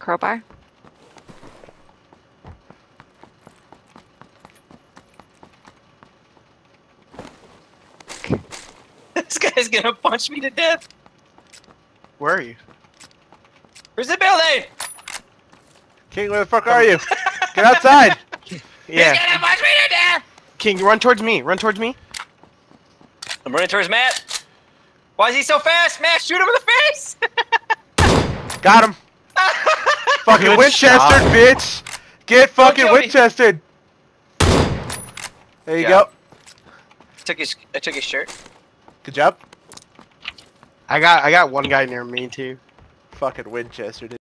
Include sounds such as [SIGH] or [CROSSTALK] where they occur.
Crowbar. [LAUGHS] this guy's gonna punch me to death. Where are you? Where's the building? King, where the fuck are you? Get outside! [LAUGHS] He's Yeah. gonna punch me to death. King, run towards me. Run towards me. I'm running towards Matt. Why is he so fast? Matt, shoot him in the face! [LAUGHS] Got him. Fucking Good Winchester, shot. bitch. Get fucking. Winchester. There you Yeah. go. took his, I took his shirt. Good job. I got I got one guy near me too. Fucking Winchester. dude.